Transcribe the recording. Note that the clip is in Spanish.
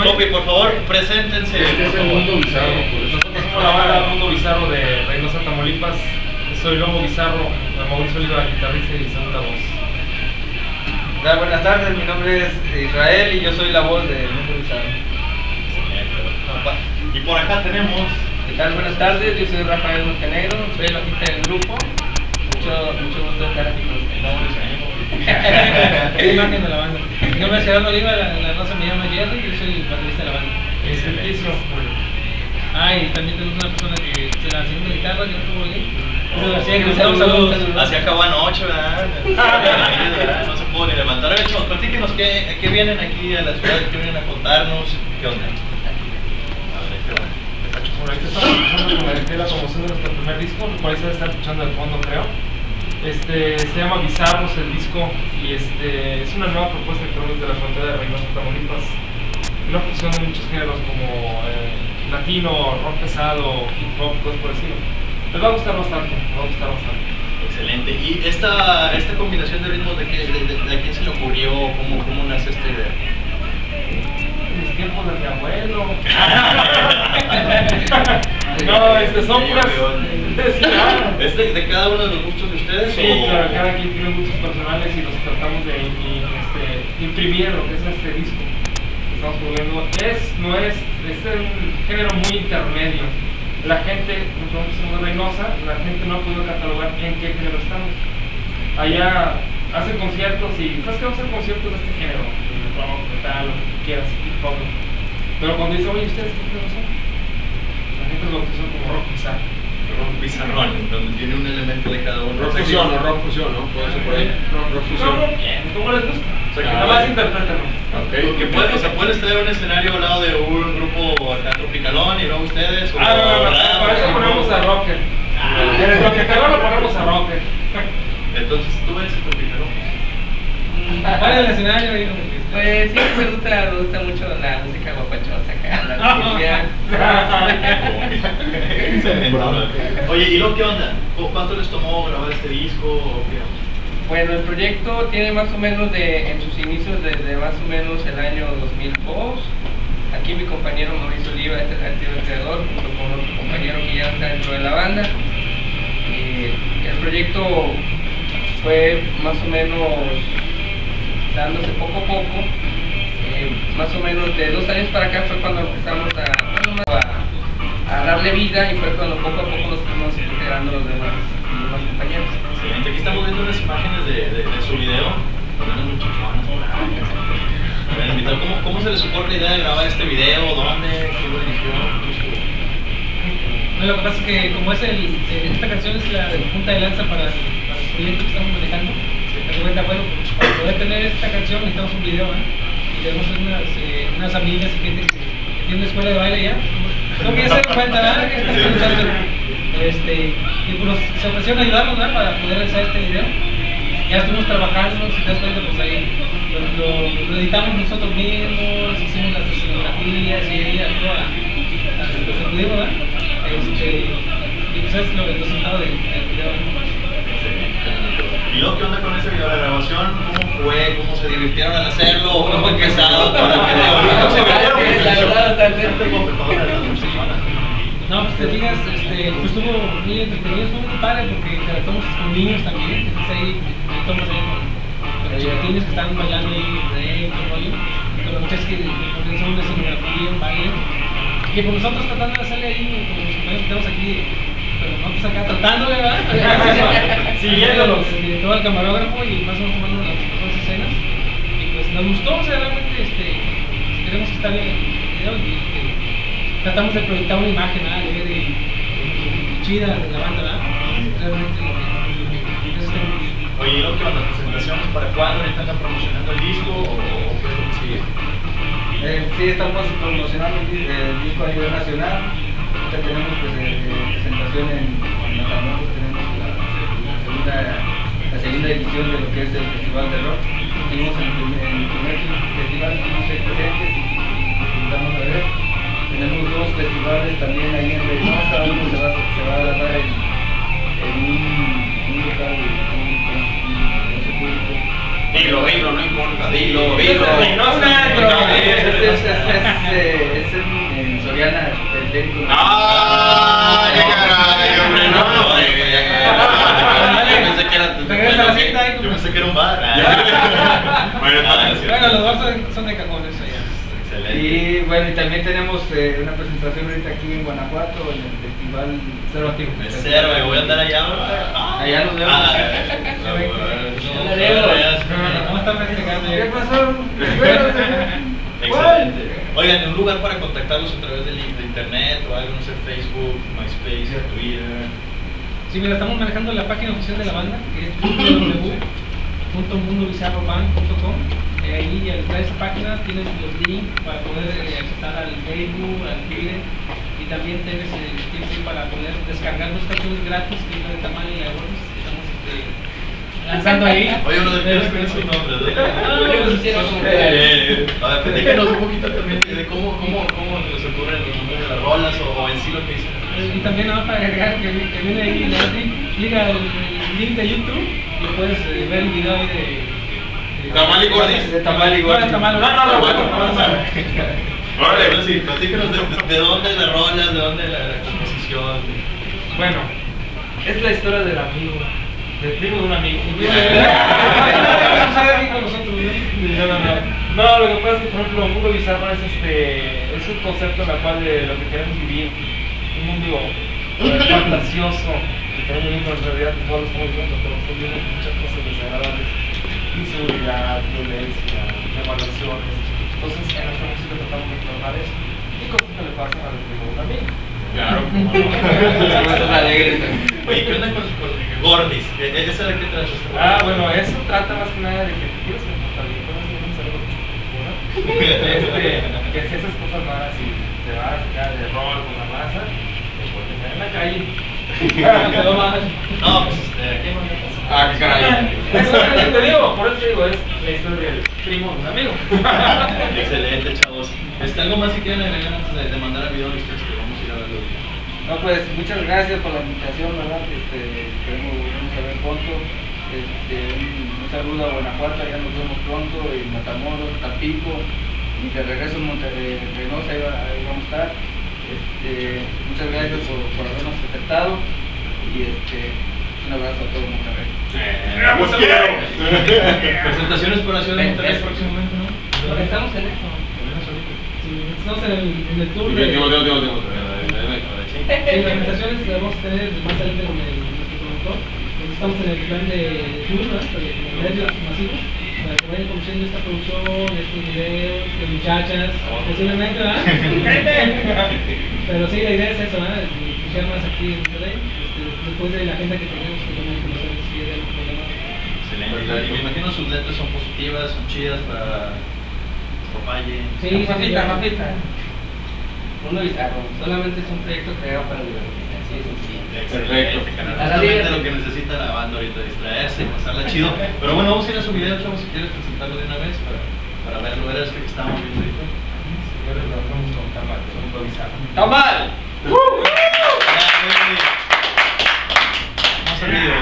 Copy, por favor, preséntense. Este es el mundo bizarro. Nosotros somos la banda Mundo Bizarro de Reynosa, Tamaulipas. Soy Lobo Bizarro, Mauricio Oliva, guitarrista y segunda voz. Buenas tardes, mi nombre es Israel y yo soy la voz de Mundo Bizarro. Y por acá tenemos. ¿Qué tal? Buenas tardes, yo soy Rafael Montenegro, soy el bajista del grupo. Mucho, mucho gusto estar aquí con ustedes. Es imagen de la banda. Mi nombre es Gerardo Oliva, la, la raza me llama Jerry y yo soy el baterista de la banda. Es el piso. Ah, y también tenemos una persona que se la segunda guitarra, que no ahí. Pero saludos, saludos. saludos. Así acabó anoche, ¿verdad? No se pudo ni levantar. De hecho, platíquenos qué, qué vienen aquí a la ciudad, qué vienen a contarnos, qué onda. Bueno, ahorita estamos empezando con la, promoción de nuestro primer disco, por ahí se va a estar escuchando de fondo, creo. Este, se llama Bizarros el disco y este, es una nueva propuesta tenemos de la frontera de Reynosa, Tamaulipas. Una fusión de muchos géneros como eh, latino, rock pesado, hip hop, cosas por estilo. Les va a gustar bastante, les va a gustar bastante. Excelente. ¿Y esta, esta combinación de ritmos de, qué, de, de, de quién se le ocurrió? ¿Cómo, cómo nace esta idea? En mis tiempos de mi abuelo. no, este, son puras. ¿Es de, de cada uno de los gustos de ustedes? Sí, o- claro, cada quien tiene gustos personales y los tratamos de este, imprimir lo que es este disco que estamos publicando. Es, no es, es un género muy intermedio. La gente, nosotros somos de Reynosa, la gente no ha podido catalogar en qué género estamos. Allá hacen conciertos y, ¿sabes qué? Vamos a hacer conciertos de este género, rock, metal, lo que quieras, hip hop. Pero cuando dicen, oye, ¿ustedes qué género son? La gente lo bautizó como rock bizarro. Rock bizarrón, donde tiene un elemento de cada uno. Rock fusión, ¿no? Rock fusión, ¿no? Puede ser por ahí. Rock, fusión. ¿cómo les gusta? O sea, que Nada más interprétenlo. Ok. Que puede, o sea, puedes traer un escenario al lado de un grupo acá tropicalón y luego ustedes. o Ah, no, no, no, rap, para eso o- ponemos a Rocker. Ah. En el Tropicalón lo ponemos a Rocker. Entonces tú eres el tropicalón. ¿Cuál es el escenario? Pues sí, me gusta, me gusta mucho la música guapachosa Oye, ¿y luego qué onda? ¿Cu- ¿Cuánto les tomó grabar este disco? o qué onda? Bueno, el proyecto tiene más o menos de, en sus inicios desde más o menos el año 2002. Aquí mi compañero Mauricio Oliva este es el el creador, junto con otro compañero que ya está dentro de la banda. Y el proyecto fue más o menos dándose poco a poco. Más o menos de dos años para acá fue cuando empezamos a, bueno, a, a darle vida y fue cuando poco a poco nos fuimos integrando los demás, los demás compañeros. Excelente. Aquí estamos viendo unas imágenes de, de, de su video. ¿Cómo, ¿Cómo se les ocurre la idea de grabar este video? ¿Dónde? ¿Quién lo eligió? ¿Cómo estuvo? No, lo que pasa es que como es el, esta canción es la de punta de lanza para, para el proyecto que estamos manejando, te cuenta, bueno, para poder tener esta canción necesitamos un video, ¿eh? Tenemos unas, eh, unas amigas y gente que, que tiene una escuela de baile ya. No que ya se dan cuenta, ¿verdad? Que. Este, y pues se ofrecieron a ayudarnos, ¿verdad? Para poder realizar este video. Ya estuvimos trabajando, si te das cuenta, pues ahí lo, lo- lo editamos nosotros mismos, hicimos las escenografías y ahí a lo que pudimos, ¿verdad? Este, y pues es lo, el resultado del, del video. ¿Y luego qué onda con ese video? ¿La grabación? ¿Cómo fue? ¿Cómo se divirtieron al hacerlo? ¿O fue pesado? ¿Cómo las muchachonas. No, pues te digas, este, pues estuvo muy entretenido, estuvo muy padre porque interactuamos con niños también, entonces ahí estamos ahí con, chiquitines que están bailando ahí, rey, todo rollo, con las muchachas que hacen una escenografía, un baile, y pues nosotros tratando de hacerle ahí, como los compañeros que tenemos aquí, pero nosotros acá tratándole, ¿verdad? Siguiéndolos. Todo el camarógrafo y más o menos tomando las mejores escenas, y pues nos gustó, o sea, realmente, este, queremos que está bien el video y este, tratamos de proyectar una imagen ¿verdad? y, y chida de la banda, ¿verdad? Realmente lo que es este Oye, ¿y qué onda? ¿Presentaciones para cuándo? ¿Ahorita están promocionando el disco? ¿O o qué es lo que sigue? Eh, sí, estamos promocionando el, di- el disco a nivel nacional. Ahorita tenemos pues, eh, eh, presentación en, en tenemos la segunda edición de lo que es el Festival de Rock. Estuvimos en el primer, en el festival, estuvimos ahí presentes y invitamos a ver. Tenemos dos festivales también ahí en Reynosa, uno se va, se va a dar en, en un, local. Dilo, dilo, no importa. Dilo, dilo. Reynosa, Es- es- es- es- técnico. ¡Ah! ¡Qué caray, hombre! No, no, ya, ya, ya. Yo pensé que era. Regresa a la cita ahí, Yo como- pensé que era un bar. Bueno, no, no, Bueno, los dos son, son de cajones allá. Excelente. Y bueno, y también tenemos eh, una presentación ahorita aquí en Guanajuato, en el Festival Cero Activo. Mesero, güey, voy a andar allá ahorita. Allá nos vemos. ¿Cómo está festejando? ¿Qué pasó? Excelente. Oigan, un lugar para contactarlos a través del de internet o algo, no sé, Facebook, MySpace, Twitter. Sí, mira, estamos manejando la página oficial de la banda, que es www.mundobizarroban.com. Eh, ahí al entrar esa página tienes los links para poder eh, accesar al Facebook, al Twitter y también tienes el ahí para poder descargar dos canciones gratis, que es la de y la de lanzando ahí. Oye, uno de ustedes su nombre, ¿no? Ellos hicieron un- Eh, A ver, platícanos un poquito también de cómo, cómo, cómo les ocurren los nombres de las rolas o, o en sí lo que dicen. Y también nada más para agregar que, que viene ahí liga el, link de YouTube y puedes eh, ver el video ahí de, Tamal y Gordis. De Tamal y Gordis. No, no, no, no. Órale, pues sí, platícanos de, de, de dónde las rolas, de dónde la, la composición. Bueno, es la historia del amigo, del primo de un amigo. No, no, no. No, lo que pasa es que, por ejemplo, un mundo bizarro es, este, es un concepto en el cual de lo que queremos vivir. Un mundo eh, fantasioso, que queremos vivir, pero en realidad todos lo estamos viviendo, pero estamos viendo muchas cosas desagradables. Inseguridad, violencia, devaluaciones. Entonces, en nuestra música tratamos de explorar eso. Y cosas que le pasan al primo de un amigo. Claro. Alegres. Oye, ¿qué onda con, con Gordis? ¿E- e- ¿Esa de qué traes? Ah, bueno, eso trata más que nada de que te quieres comportar bien, pero no es algo este, que si esas cosas malas y te vas acá de rol con la masa, te puedes en la calle. Quedó mal. No, pues, este, ¿qué más me pasa? Ah, qué caray. Eso es lo que te digo, por eso te digo, es la historia del primo de un amigo. Excelente, chavos. Este, ¿Algo más que quieran agregar antes de, de mandar al video de ustedes No, pues muchas gracias por la invitación, ¿verdad? Este, esperemos volvernos a ver pronto. Este, un, un saludo a Guanajuato, ya nos vemos pronto, en Matamoros, Tampico, y de regreso en Monterrey, en Reynosa, ahí, ahí vamos a estar. Este, muchas gracias por, por habernos aceptado y este, un abrazo a todo Monterrey. Pues quiero. Presentaciones por la ciudad de Monterrey próximamente, ¿no? Estamos en eso. Estamos en el, en el tour de... Sí, las presentaciones las vamos a tener más adelante con el, nuestro productor. Estamos en el plan de tour, ¿no? Con el medios masivos, para que vayan conociendo esta producción, estos videos, de muchachas, posiblemente, ¿verdad? Pero sí, la idea es eso, ¿verdad? Escuchar más aquí en Monterrey, este, después de la agenda que tenemos que también conocer si algún problema. Excelente. Y me imagino sus letras son positivas, son chidas para Ropalle. Sí, Rafita, sí, uno y carro. Solamente es un proyecto creado para divertirse. Sí, sí, sí. Perfecto. Exactamente lo que necesita la banda ahorita, distraerse, pasarla chido. Pero bueno, vamos a ir a su video, chavos, si quieres presentarlo de una vez para, para verlo, ver este que estamos viendo ahorita. Señores, lo vamos con Tamal, con improvisar. ¡Tamal! Vamos al video.